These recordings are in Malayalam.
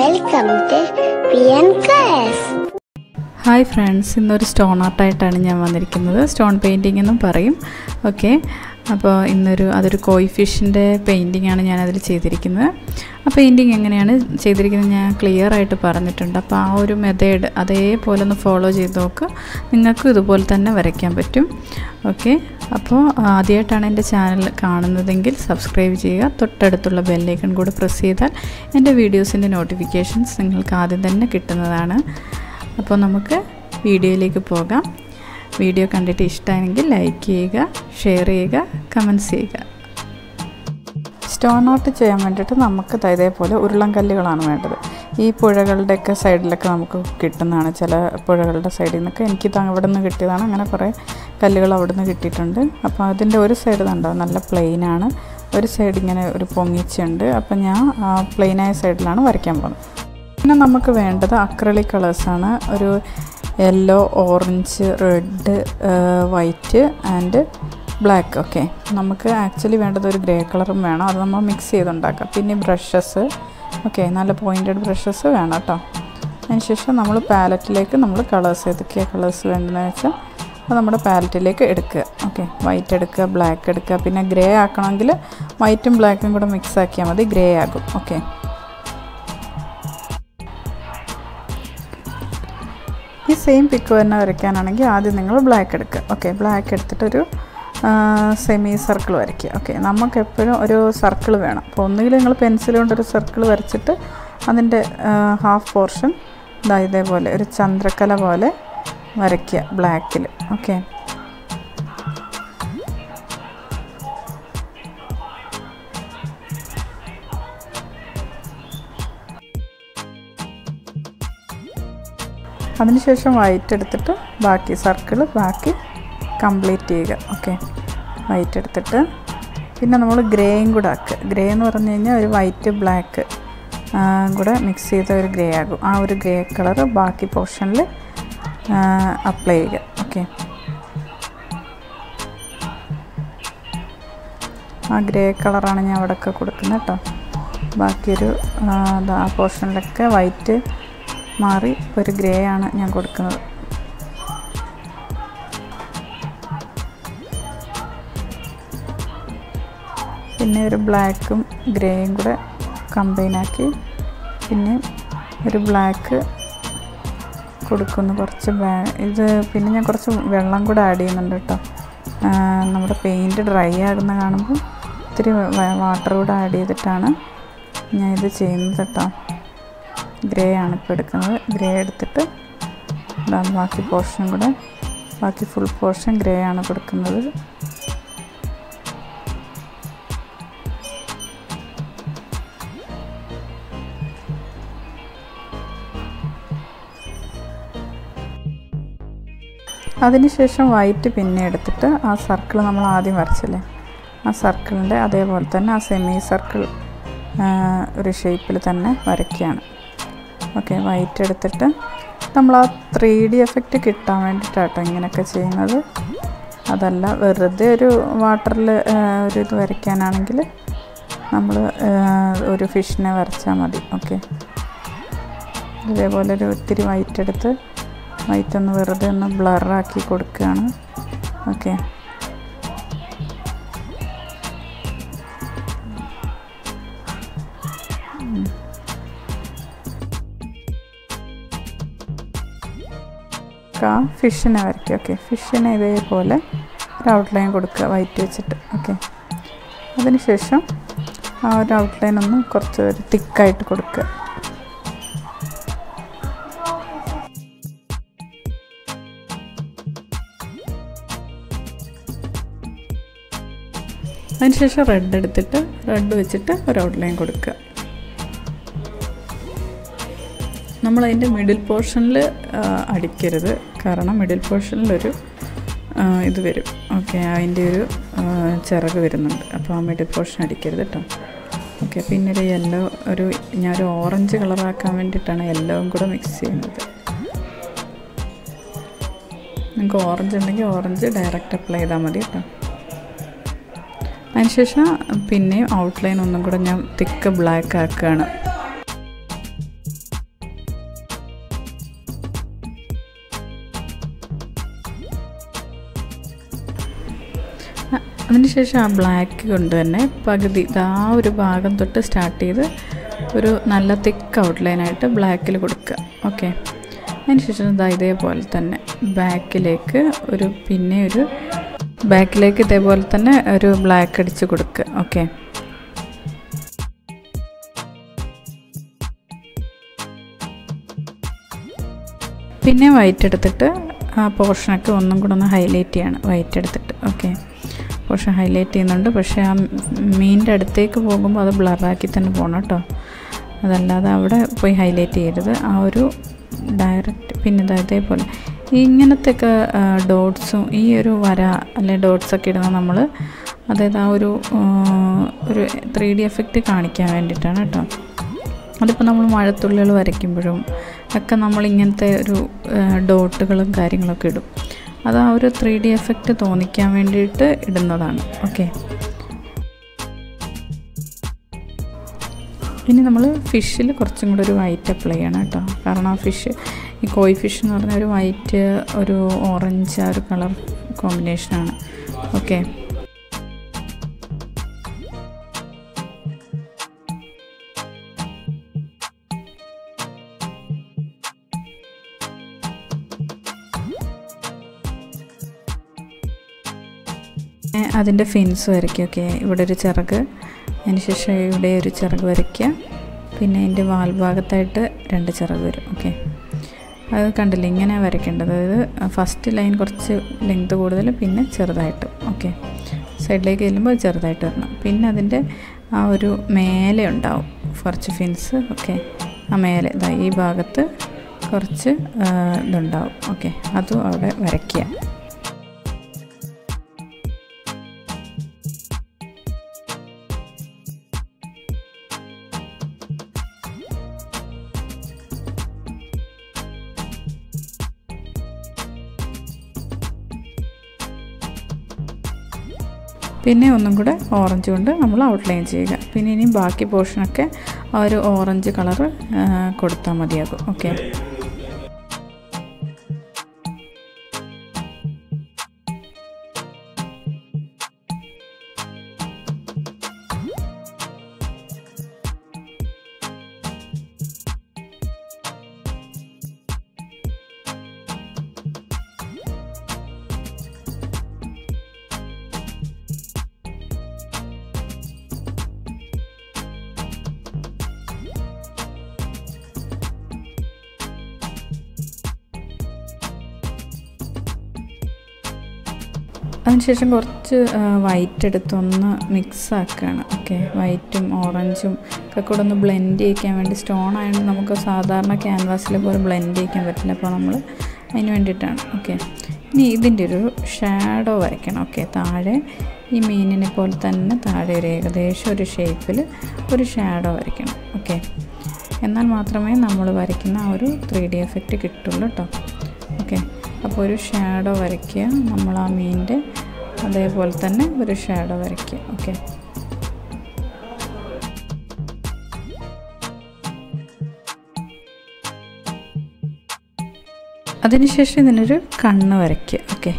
വെൽക്കം ടു ഹായ് ഫ്രണ്ട്സ് ഇന്നൊരു സ്റ്റോൺ ആർട്ടായിട്ടാണ് ഞാൻ വന്നിരിക്കുന്നത്. സ്റ്റോൺ പെയിന്റിംഗ് എന്നും പറയും. ഓക്കെ അപ്പോൾ ഇന്നൊരു അതൊരു കോയി ഫിഷിന്റെ ഞാൻ അതിൽ ചെയ്തിരിക്കുന്നത്. ആ പെയിന്റിങ് എങ്ങനെയാണ് ചെയ്തിരിക്കുന്നത് ഞാൻ ക്ലിയർ ആയിട്ട് പറഞ്ഞിട്ടുണ്ട്. അപ്പോൾ ആ ഒരു മെത്തേഡ് അതേപോലെ ഒന്ന് ഫോളോ ചെയ്ത് നോക്ക്. നിങ്ങൾക്കും ഇതുപോലെ തന്നെ വരയ്ക്കാൻ പറ്റും. ഓക്കെ അപ്പോൾ ആദ്യമായിട്ടാണ് എന്റെ ചാനൽ കാണുന്നതെങ്കിൽ സബ്സ്ക്രൈബ് ചെയ്യുക. തൊട്ടടുത്തുള്ള ബെല്ലൈക്കൺ കൂടെ പ്രസ് ചെയ്താൽ എന്റെ വീഡിയോസിന്റെ നോട്ടിഫിക്കേഷൻസ് നിങ്ങൾക്ക് ആദ്യം തന്നെ കിട്ടുന്നതാണ്. അപ്പോൾ നമുക്ക് വീഡിയോയിലേക്ക് പോകാം. വീഡിയോ കണ്ടിട്ട് ഇഷ്ടമായെങ്കിൽ ലൈക്ക് ചെയ്യുക ഷെയർ ചെയ്യുക കമന്റ്സ് ചെയ്യുക. സ്റ്റോൺ ഔട്ട് ചെയ്യാൻ വേണ്ടിയിട്ട് നമുക്ക് ഇതേപോലെ ഉരുളൻ കല്ലുകളാണ് വേണ്ടത്. ഈ പുഴകളുടെയൊക്കെ സൈഡിലൊക്കെ നമുക്ക് കിട്ടുന്നതാണ്. ചില പുഴകളുടെ സൈഡിൽ നിന്നൊക്കെ എനിക്കിത് അവിടെ നിന്ന് കിട്ടിയതാണ്. അങ്ങനെ കുറേ കല്ലുകൾ അവിടെ നിന്ന് കിട്ടിയിട്ടുണ്ട്. അപ്പോൾ അതിന്റെ ഒരു സൈഡ് കണ്ടോ നല്ല പ്ലെയിനാണ് ഒരു സൈഡ് ഇങ്ങനെ ഒരു പൊങ്ങിച്ചുണ്ട്. അപ്പോൾ ഞാൻ പ്ലെയിനായ സൈഡിലാണ് വരയ്ക്കാൻ പോകുന്നത്. പിന്നെ നമുക്ക് വേണ്ടത് അക്രലിക് കളേഴ്സാണ് ഒരു yellow orange red white and black okay നമുക്ക് ആക്ച്വലി വേണ്ടത് ഒരു ഗ്രേ കളറും വേണം. അത് നമ്മൾ മിക്സ് ചെയ്തുണ്ടാക്കാം. പിന്നെ ബ്രഷസ് ഓക്കെ നല്ല പോയിന്റഡ് ബ്രഷസ് വേണം കേട്ടോ അതിനുശേഷം നമ്മൾ പാലറ്റിലേക്ക് നമ്മൾ കളേഴ്സ് ഏതൊക്കെയാണ് കളേഴ്സ് വേണ്ടതെന്ന് വെച്ചാൽ അത് നമ്മുടെ പാലറ്റിലേക്ക് എടുക്കുക. ഓക്കെ വൈറ്റ് എടുക്കുക ബ്ലാക്ക് എടുക്കുക. പിന്നെ ഗ്രേ ആക്കണമെങ്കിൽ വൈറ്റും ബ്ലാക്കും കൂടെ മിക്സ് ആക്കിയാൽ മതി. ഗ്രേ ആകും. ഓക്കെ ഈ സെയിം പിക്ക് തന്നെ വരയ്ക്കാനാണെങ്കിൽ ആദ്യം നിങ്ങൾ ബ്ലാക്ക് എടുക്കുക ഓക്കെ ബ്ലാക്ക് എടുത്തിട്ടൊരു സെമി സർക്കിൾ വരയ്ക്കുക ഓക്കെ നമുക്കെപ്പോഴും ഒരു സർക്കിൾ വേണം. അപ്പോൾ ഒന്നുകിൽ നിങ്ങൾ പെൻസിൽ കൊണ്ടൊരു സർക്കിൾ വരച്ചിട്ട് അതിന്റെ ഹാഫ് പോർഷൻ ഇതാ ഇതേപോലെ ഒരു ചന്ദ്രക്കല പോലെ വരയ്ക്കുക ബ്ലാക്കിൽ ഓക്കെ അതിനുശേഷം വൈറ്റ് എടുത്തിട്ട് ബാക്കി സർക്കിൾ ബാക്കി കംപ്ലീറ്റ് ചെയ്യുക ഓക്കെ? വൈറ്റ് എടുത്തിട്ട് പിന്നെ നമ്മൾ ഗ്രേയും കൂടെ ആക്കുക. ഗ്രേ എന്ന് പറഞ്ഞു കഴിഞ്ഞാൽ ഒരു വൈറ്റ് ബ്ലാക്ക് കൂടെ മിക്സ് ചെയ്ത ഒരു ഗ്രേ ആകും. ആ ഒരു ഗ്രേ കളർ ബാക്കി പോർഷനിൽ അപ്ലൈ ചെയ്യുക ഓക്കെ? ആ ഗ്രേ കളറാണ് ഞാൻ അവിടെയൊക്കെ കൊടുക്കുന്നത് കേട്ടോ. ബാക്കിയൊരു ആ പോർഷനിലൊക്കെ വൈറ്റ് മാറി ഒരു ഗ്രേ ആണ് ഞാൻ കൊടുക്കുന്നത്. പിന്നെ ഒരു ബ്ലാക്കും ഗ്രേയും കൂടെ കമ്പൈനാക്കി പിന്നെ ഒരു ബ്ലാക്ക് കൊടുക്കുന്നു കുറച്ച് ഇത് പിന്നെ ഞാൻ കുറച്ച് വെള്ളം കൂടെ ആഡ് ചെയ്യുന്നുണ്ട് കേട്ടോ. നമ്മുടെ പെയിന്റ് ഡ്രൈ ആകുന്ന കാണുമ്പോൾ ഇത്തിരി വാട്ടർ കൂടെ ആഡ് ചെയ്തിട്ടാണ് ഞാൻ ഇത് ചെയ്യുന്നത് കേട്ടോ. ഗ്രേ ആണ് ഇപ്പോൾ എടുക്കുന്നത്. ഗ്രേ എടുത്തിട്ട് ബാക്കി പോർഷൻ കൂടെ. ബാക്കി ഫുൾ പോർഷൻ ഗ്രേ ആണ് കൊടുക്കുന്നത് അതിനുശേഷം വൈറ്റ് പിന്നെ എടുത്തിട്ട് ആ സർക്കിൾ നമ്മൾ ആദ്യം വരച്ചല്ലേ? ആ സർക്കിളിന്റെ അതേപോലെ തന്നെ ആ സെമി സർക്കിൾ ഒരു ഷേപ്പിൽ തന്നെ വരയ്ക്കുകയാണ്. ഓക്കെ വൈറ്റ് എടുത്തിട്ട് നമ്മൾ ആ ത്രീ ഡി എഫക്റ്റ് കിട്ടാൻ വേണ്ടിയിട്ടാട്ടോ ഇങ്ങനെയൊക്കെ ചെയ്യുന്നത്. അതല്ല വെറുതെ ഒരു വാട്ടറിൽ ഒരു ഇത് വരയ്ക്കാനാണെങ്കിൽ നമ്മൾ ഒരു ഫിഷിനെ വരച്ചാൽ മതി. ഓക്കെ. ഇതേപോലെ ഒരു ഒത്തിരി വൈറ്റ് എടുത്ത് വൈറ്റ് ഒന്ന് വെറുതെ ഒന്ന് ബ്ലറാക്കി കൊടുക്കുകയാണ്. ഓക്കെ. ആ ഫിഷിനെ വരയ്ക്കുക ഓക്കെ ഫിഷിനെ ഇതേപോലെ ഒരു ഔട്ട്ലൈൻ കൊടുക്കുക വൈറ്റ് വെച്ചിട്ട് ഓക്കെ അതിനുശേഷം ആ ഒരു ഔട്ട്ലൈൻ ഒന്ന് കുറച്ച് ഒരു തിക്കായിട്ട് കൊടുക്കുക. അതിനുശേഷം റെഡ് എടുത്തിട്ട് റെഡ് വെച്ചിട്ട് ഒരു ഔട്ട്ലൈൻ കൊടുക്കുക. നമ്മളതിന്റെ മിഡിൽ പോർഷനിൽ അടിക്കരുത്. കാരണം മിഡിൽ പോർഷനിലൊരു ഇത് വരും. ഓക്കെ അതിന്റെ ഒരു ചിറക് വരുന്നുണ്ട്. അപ്പോൾ ആ മിഡിൽ പോർഷൻ അടിക്കരുത് കേട്ടോ ഓക്കെ പിന്നെ ഒരു യെല്ലോ ഒരു ഞാനൊരു ഓറഞ്ച് കളറാക്കാൻ വേണ്ടിയിട്ടാണ് യെല്ലോവും കൂടെ മിക്സ് ചെയ്യുന്നത്. നിങ്ങൾക്ക് ഓറഞ്ച് ഉണ്ടെങ്കിൽ ഓറഞ്ച് ഡയറക്റ്റ് അപ്ലൈ ചെയ്താൽ മതി കേട്ടോ അതിനുശേഷം പിന്നെയും ഔട്ട്ലൈൻ ഒന്നും കൂടെ ഞാൻ തിക്ക് ബ്ലാക്ക് ആക്കുകയാണ്. അതിനുശേഷം ആ ബ്ലാക്ക് കൊണ്ട് തന്നെ പകുതി ആ ഒരു ഭാഗം തൊട്ട് സ്റ്റാർട്ട് ചെയ്ത് ഒരു നല്ല തിക്ക് ഔട്ട്ലൈനായിട്ട് ബ്ലാക്കിൽ കൊടുക്കുക. ഓക്കെ അതിനുശേഷം ഇതാ ഇതേപോലെ തന്നെ ബാക്കിലേക്ക് ഒരു പിന്നെ ഒരു ബാക്കിലേക്ക് ഇതേപോലെ തന്നെ ഒരു ബ്ലാക്ക് അടിച്ച് കൊടുക്കുക. ഓക്കെ പിന്നെ വൈറ്റ് എടുത്തിട്ട് ആ പോർഷനൊക്കെ ഒന്നും കൂടെ ഒന്ന് ഹൈലൈറ്റ് ചെയ്യാണ്. വൈറ്റ് എടുത്തിട്ട്. ഓക്കെ പോർഷൻ ഹൈലൈറ്റ് ചെയ്യുന്നുണ്ട്. പക്ഷേ ആ മീനിന്റെ അടുത്തേക്ക് പോകുമ്പോൾ അത് ബ്ലറാക്കി തന്നെ പോകണം കേട്ടോ. അതല്ലാതെ അവിടെ പോയി ഹൈലൈറ്റ് ചെയ്യരുത്. ആ ഒരു ഡയറക്റ്റ് പിന്നെ ഇതാ ഇതേപോലെ. ഇങ്ങനത്തെ ഒക്കെ ഡോട്ട്സും ഈ ഒരു വര അല്ലെ ഡോട്ട്സൊക്കെ ഇടുന്ന നമ്മൾ അതായത് ആ ഒരു ഒരു ത്രീ ഡി എഫക്റ്റ് കാണിക്കാൻ വേണ്ടിയിട്ടാണ് കേട്ടോ. അതിപ്പോൾ നമ്മൾ മഴത്തുള്ളികൾ വരയ്ക്കുമ്പോഴും ഒക്കെ നമ്മൾ ഇങ്ങനത്തെ ഒരു ഡോട്ടുകളും കാര്യങ്ങളൊക്കെ ഇടും. അത് ആ ഒരു ത്രീ ഡി എഫക്റ്റ് തോന്നിക്കാൻ വേണ്ടിയിട്ട് ഇടുന്നതാണ്. ഓക്കെ ഇനി നമ്മൾ ഫിഷിൽ കുറച്ചും കൂടെ ഒരു വൈറ്റ് അപ്ലൈ ചെയ്യണം കേട്ടോ. കാരണം ആ ഫിഷ് ഈ കോയി ഫിഷ് എന്ന് പറഞ്ഞ ഒരു വൈറ്റ് ഒരു ഓറഞ്ച് ആ ഒരു കളർ കോമ്പിനേഷനാണ് ഓക്കെ അതിന്റെ ഫിൻസ് വരയ്ക്കുക ഓക്കെ ഇവിടെ ഒരു ചിറക് അതിനുശേഷം ഇവിടെ ഒരു ചിറക് വരയ്ക്കുക. പിന്നെ അതിന്റെ വാൽഭാഗത്തായിട്ട് രണ്ട് ചിറക് വരും. ഓക്കെ. അത് കണ്ടില്ല? ഇങ്ങനെ വരയ്ക്കേണ്ടത്. അതായത് ഫസ്റ്റ് ലൈൻ കുറച്ച് ലെങ്ത് കൂടുതൽ പിന്നെ ചെറുതായിട്ട്. ഓക്കെ. സൈഡിലേക്ക് ചെല്ലുമ്പോൾ ചെറുതായിട്ട് വരണം. പിന്നെ അതിന്റെ ആ ഒരു മേലെ ഉണ്ടാവും കുറച്ച് ഫിൻസ് ഓക്കെ. ആ മേലെ ഈ ഭാഗത്ത് കുറച്ച് ഇതുണ്ടാവും. ഓക്കെ. അതും അവിടെ വരയ്ക്കുക. പിന്നെ ഒന്നും കൂടെ ഓറഞ്ച് കൊണ്ട് നമ്മൾ ഔട്ട്ലൈൻ ചെയ്യുക. പിന്നെ ഇനിയും ബാക്കി പോർഷനൊക്കെ ആ ഒരു ഓറഞ്ച് കളറ് കൊടുത്താൽ മതിയാകും. ഓക്കെ അതിനുശേഷം കുറച്ച് വൈറ്റ് എടുത്തൊന്ന് മിക്സ് ആക്കുകയാണ് ഓക്കെ വൈറ്റും ഓറഞ്ചും ഒക്കെ കൂടെ ഒന്ന് ബ്ലെൻഡ് ചെയ്യിക്കാൻ വേണ്ടി സ്റ്റോൺ ആയതുകൊണ്ട് നമുക്ക് സാധാരണ ക്യാൻവാസിൽ പോലെ ബ്ലെൻഡ് ചെയ്യിക്കാൻ പറ്റില്ല. അപ്പോൾ നമ്മൾ അതിന് വേണ്ടിയിട്ടാണ്. ഓക്കെ ഇനി ഇതിന്റെ ഒരു ഷാഡോ വരയ്ക്കണം. ഓക്കെ താഴെ ഈ മീനിനെ പോലെ തന്നെ താഴെ ഒരു ഏകദേശം ഒരു ഷേപ്പിൽ ഒരു ഷാഡോ വരയ്ക്കണം. ഓക്കെ എന്നാൽ മാത്രമേ നമ്മൾ വരയ്ക്കുന്ന ആ ഒരു ത്രീ ഡി എഫക്റ്റ് കിട്ടുള്ളൂ കേട്ടോ ഓക്കെ അപ്പോൾ ഒരു ഷാഡോ വരയ്ക്കുക. നമ്മൾ ആ മീനിന്റെ അതേപോലെ തന്നെ ഒരു ഷാഡോ വരയ്ക്കുക. ഓക്കെ അതിനുശേഷം ഇതിനൊരു കണ്ണ് വരയ്ക്കുക. ഓക്കെ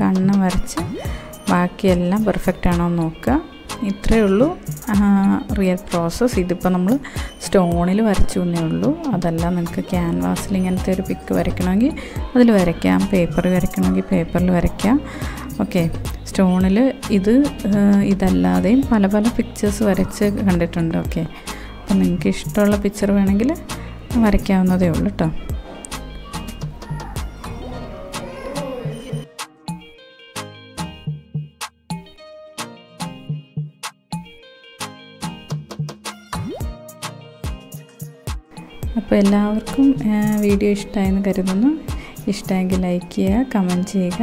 കണ്ണ് വരച്ച് ബാക്കിയെല്ലാം പെർഫെക്റ്റ് ആണോ എന്ന് നോക്കുക. ഇത്രയേ ഉള്ളൂ. റിയൽ പ്രോസസ്സ് ഇതിപ്പോൾ നമ്മൾ സ്റ്റോണിൽ വരച്ചു എന്നേ ഉള്ളൂ. അതല്ല നിങ്ങൾക്ക് ക്യാൻവാസിൽ ഇങ്ങനത്തെ ഒരു പിക്ക് വരയ്ക്കണമെങ്കിൽ അതിൽ വരയ്ക്കാം. പേപ്പറിൽ വരയ്ക്കണമെങ്കിൽ പേപ്പറിൽ വരയ്ക്കാം. ഓക്കെ സ്റ്റോണിൽ ഇത് ഇതല്ലാതെയും പല പല പിക്ചേഴ്സ് വരച്ച് കണ്ടിട്ടുണ്ട്. ഓക്കെ അപ്പം നിങ്ങൾക്ക് ഇഷ്ടമുള്ള പിക്ചർ വേണമെങ്കിൽ വരയ്ക്കാവുന്നതേ ഉള്ളൂ കേട്ടോ അപ്പോൾ എല്ലാവർക്കും വീഡിയോ ഇഷ്ടമായെന്ന് കരുതുന്നു. ഇഷ്ടമെങ്കിൽ ലൈക്ക് ചെയ്യുക കമന്റ് ചെയ്യുക.